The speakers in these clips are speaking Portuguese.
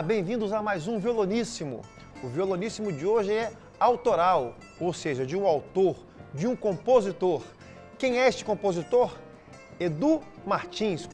Bem-vindos a mais um Violoníssimo. O Violoníssimo de hoje é autoral, ou seja, de um autor, de um compositor. Quem é este compositor? Edu Martins.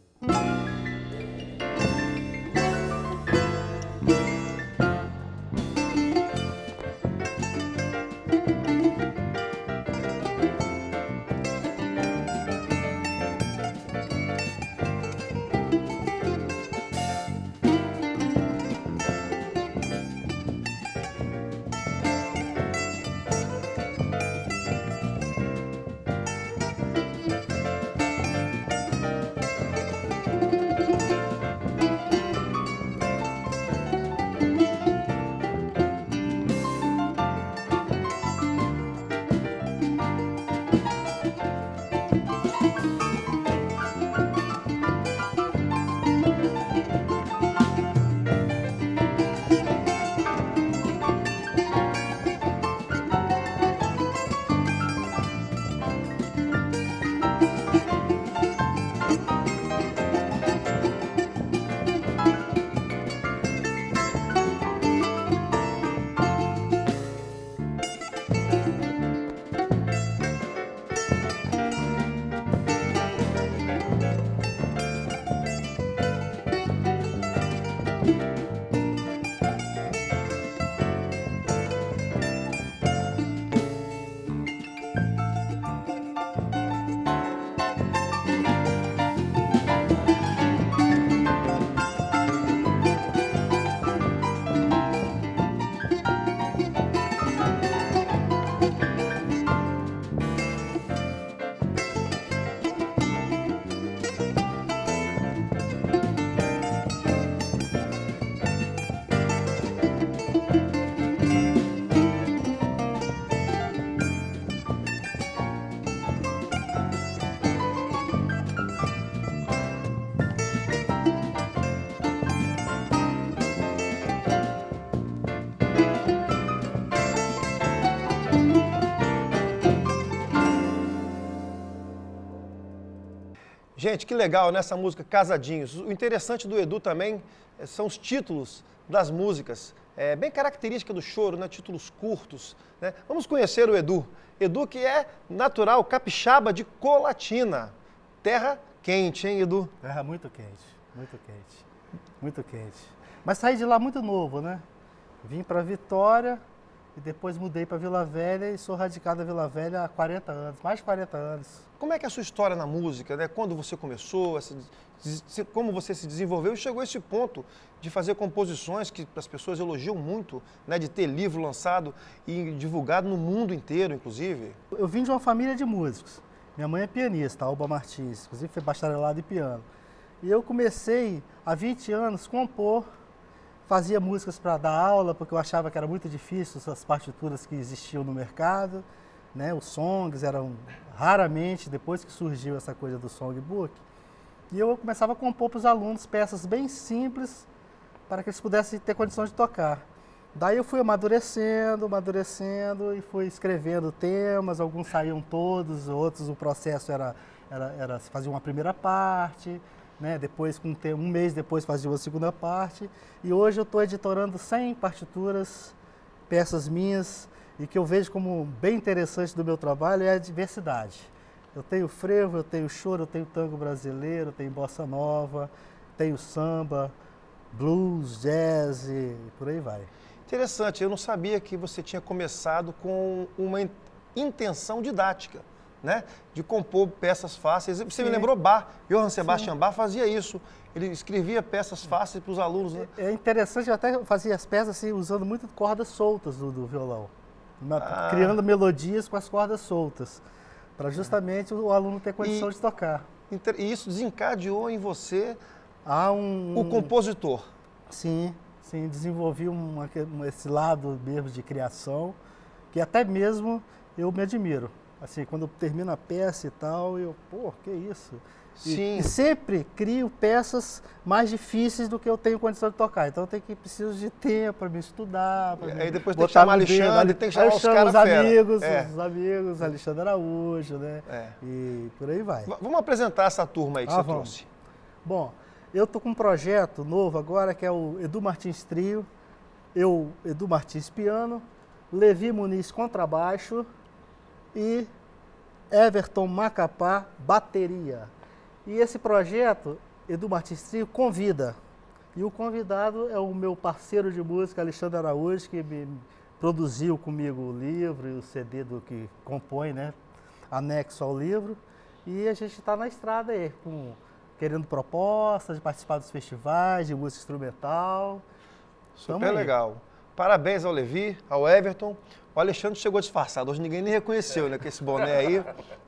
Gente, que legal nessa música Casadinhos. O interessante do Edu também eh, são os títulos das músicas. É bem característica do choro, né? Títulos curtos. Né? Vamos conhecer o Edu. Edu que é natural capixaba de Colatina. Terra quente, hein, Edu? Terra muito quente, muito quente, muito quente. Mas saí de lá muito novo, né? Vim para Vitória e depois mudei para Vila Velha e sou radicado na Vila Velha há 40 anos, mais de 40 anos. Como é que é a sua história na música, né? Quando você começou, como você se desenvolveu e chegou a esse ponto de fazer composições que as pessoas elogiam muito, né? De ter livro lançado e divulgado no mundo inteiro, inclusive. Eu vim de uma família de músicos. Minha mãe é pianista, Alba Martins, inclusive foi bacharelado em piano. E eu comecei há 20 anos a compor, fazia músicas para dar aula, porque eu achava que era muito difícil as partituras que existiam no mercado né? Os songs eram raramente, depois que surgiu essa coisa do songbook, e eu começava a compor para os alunos peças bem simples para que eles pudessem ter condição de tocar. Daí eu fui amadurecendo, amadurecendo e fui escrevendo temas, alguns saíam todos, outros o processo era, era, era fazer uma primeira parte, né? depois com um mês depois fazia uma segunda parte, e hoje eu estou editorando 100 partituras, peças minhas, e que eu vejo como bem interessante do meu trabalho é a diversidade. Eu tenho frevo, eu tenho choro, eu tenho tango brasileiro, eu tenho bossa nova, tenho samba, blues, jazz e por aí vai. Interessante, eu não sabia que você tinha começado com uma intenção didática, né? De compor peças fáceis. Você Sim. me lembrou Bach, Johann Sebastian Sim. Bach fazia isso. Ele escrevia peças fáceis para os alunos. Né? É interessante, eu até fazia as peças assim, usando muito cordas soltas do, do violão ah. criando melodias com as cordas soltas, para justamente o aluno ter condição e, de tocar. E isso desencadeou em você Há um, o compositor. Sim, sim, desenvolvi esse lado mesmo de criação, que até mesmo eu me admiro. Assim, quando eu termino a peça e tal, eu, pô, que isso? Sim. E, sempre crio peças mais difíceis do que eu tenho condição de tocar. Então eu tenho que preciso de tempo para me estudar. Pra aí depois tem que chamar Alexandre, tem que chamar os caras os amigos, é. os amigos, Alexandre Araújo, né? É. E por aí vai. Vamos apresentar essa turma aí que ah, você vamos. trouxe. Bom, Eu tô com um projeto novo agora que é o Edu Martins Trio, eu, Edu Martins Piano, Levi Muniz Contrabaixo e Everton Macapá Bateria. E esse projeto, Edu Martins Trio, convida. E o convidado é o meu parceiro de música, Alexandre Araújo, que me produziu comigo o livro e o CD do que compõe, né? Anexo ao livro. E a gente está na estrada aí, com, querendo propostas de participar dos festivais de música instrumental. Super legal. Parabéns ao Levi, ao Everton. O Alexandre chegou disfarçado, hoje ninguém nem reconheceu, né, com esse boné aí,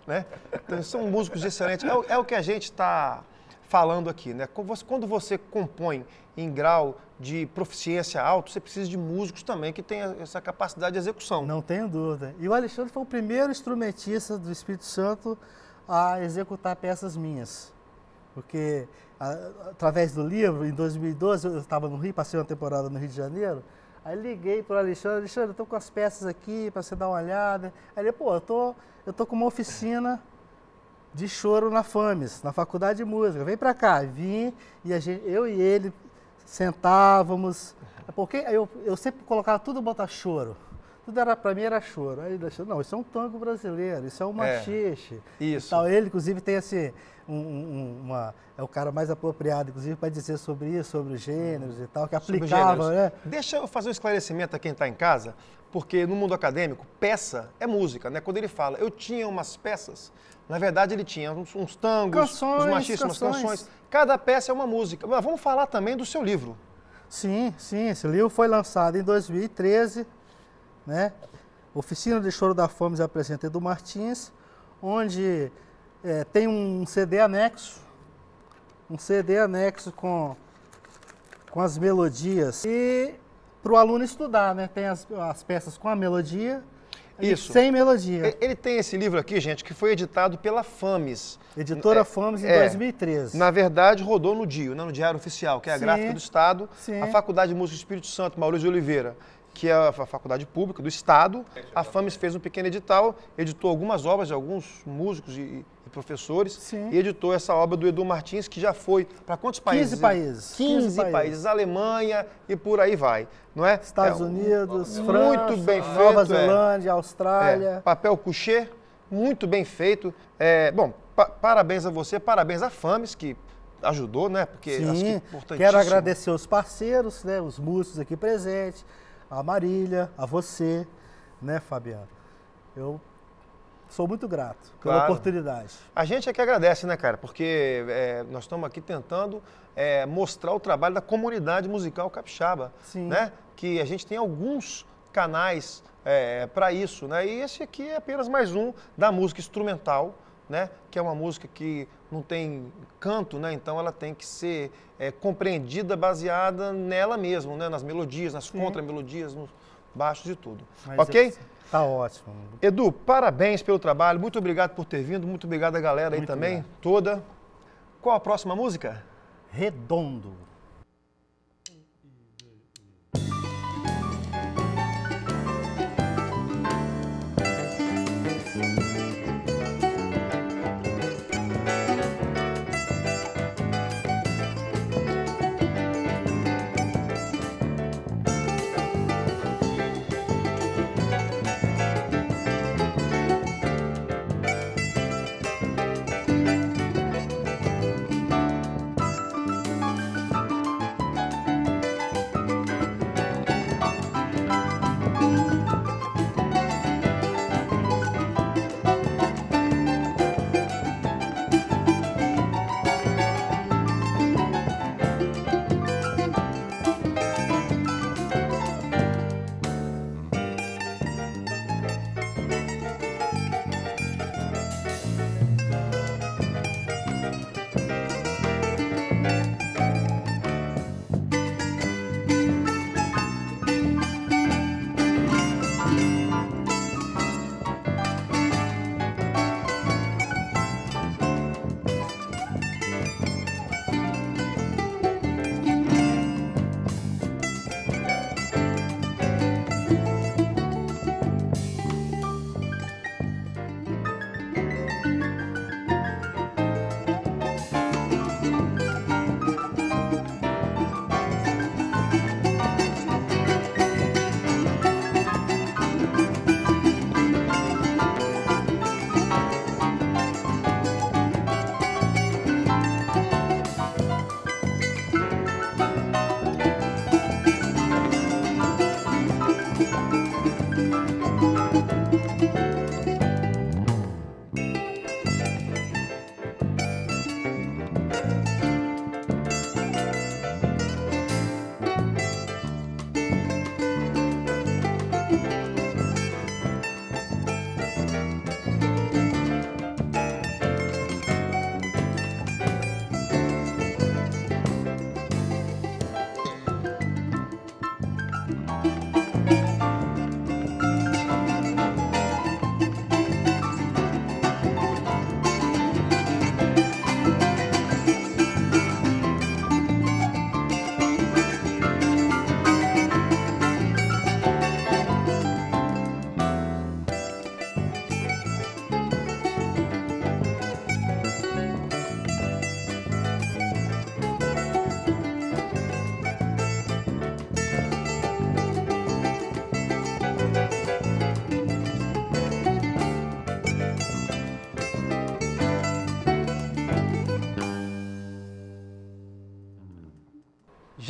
né? Então, são músicos excelentes. É, o, é o que a gente está falando aqui, né? Quando você compõe em grau de proficiência alto, você precisa de músicos também que tenham essa capacidade de execução. Não tenho dúvida. E o Alexandre foi o primeiro instrumentista do Espírito Santo a executar peças minhas. Porque através do livro, em 2012, eu estava no Rio, passei uma temporada no Rio de Janeiro, Aí liguei para o Alexandre, Alexandre, eu estou com as peças aqui para você dar uma olhada. Aí ele, pô, eu tô, eu tô com uma oficina de choro na FAMES, na Faculdade de Música. Vem para cá. Vim e a gente, eu e ele sentávamos. Porque eu, eu sempre colocava tudo botar choro. Tudo era para mim era choro. Aí ele achou, não, isso é um tango brasileiro, isso é um é, machixe. É, isso. Tal. Ele, inclusive, tem assim, um, um, uma, é o cara mais apropriado, inclusive, para dizer sobre isso, sobre os gêneros e tal, que aplicava, né? Deixa eu fazer um esclarecimento a quem está em casa, porque no mundo acadêmico, peça é música, né? Quando ele fala, eu tinha umas peças, na verdade ele tinha uns, uns tangos, canções, uns machistas, canções. canções. Cada peça é uma música. Mas vamos falar também do seu livro. Sim, sim, esse livro foi lançado em 2013, né? Oficina de Choro da Fome apresenta Edu Martins, onde é, tem um CD anexo, um CD anexo com, com as melodias. E para o aluno estudar, né? Tem as, as peças com a melodia isso. Sem melodia. Ele tem esse livro aqui, gente, que foi editado pela FAMES. Editora é, FAMES em é, 2013. Na verdade, rodou no DIO, né, no Diário Oficial, que é a Sim. gráfica do Estado, Sim. a Faculdade de Música do Espírito Santo, Maurício de Oliveira, que é a faculdade pública do Estado. A FAMES fez um pequeno edital, editou algumas obras de alguns músicos e, e professores Sim. e editou essa obra do Edu Martins, que já foi para quantos países? 15 países. 15, 15 países. países. Alemanha e por aí vai, não é? Estados é, Unidos, muito França, bem feito, Nova é. Zelândia, é. Austrália. papel couché, muito bem feito. É, bom, pa parabéns a você, parabéns à FAMES, que ajudou, né? Porque Sim, acho que é. Quero agradecer os parceiros, né, os músicos aqui presentes, a Marília, a você, né, Fabiano? Eu sou muito grato pela claro. oportunidade. A gente é que agradece, né, cara? Porque é, nós estamos aqui tentando é, mostrar o trabalho da comunidade musical capixaba, Sim. né? Que a gente tem alguns canais é, para isso, né? E esse aqui é apenas mais um da música instrumental, né? Que é uma música que não tem canto, né? Então ela tem que ser é, compreendida baseada nela mesma, né? Nas melodias, nas contramelodias, nos baixos e tudo. Mas ok? É, tá ótimo. Edu, parabéns pelo trabalho. Muito obrigado por ter vindo. Muito obrigado a galera Muito aí também, obrigado. toda. Qual a próxima música? Redondo.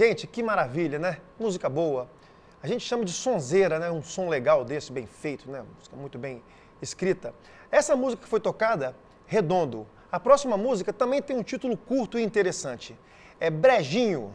Gente, que maravilha, né? Música boa. A gente chama de sonzeira, né? Um som legal desse, bem feito, né? Música muito bem escrita. Essa música que foi tocada, Redondo. A próxima música também tem um título curto e interessante. É Brejinho.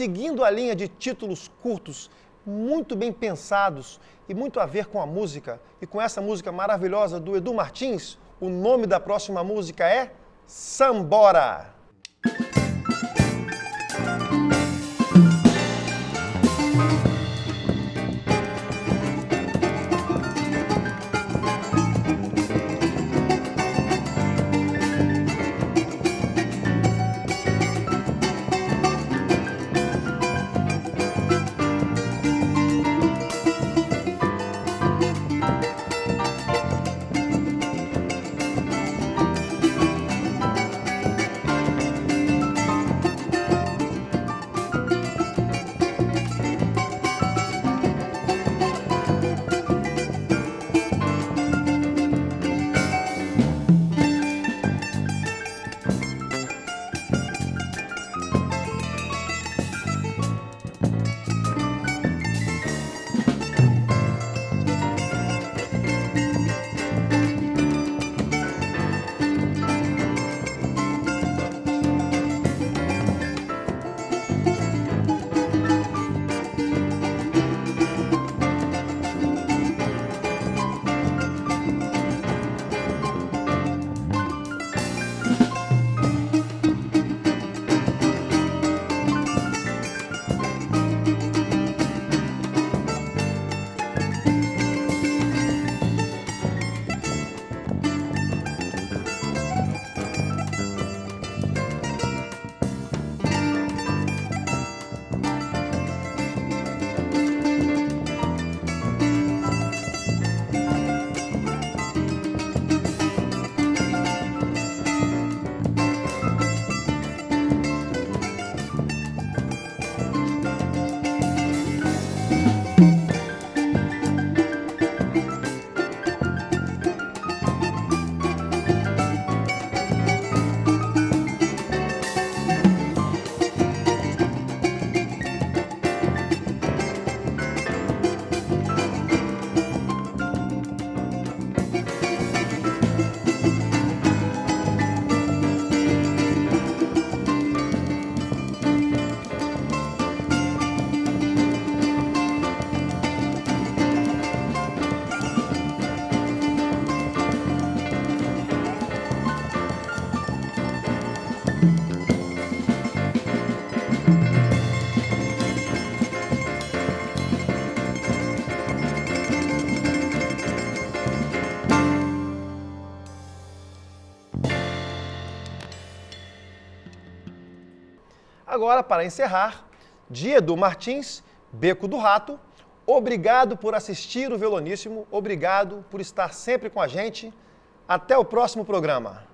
Seguindo a linha de títulos curtos, muito bem pensados e muito a ver com a música. E com essa música maravilhosa do Edu Martins, o nome da próxima música é Sambora. Agora, para encerrar, Edu Martins, Beco do Rato. Obrigado por assistir o Veloníssimo, obrigado por estar sempre com a gente. Até o próximo programa.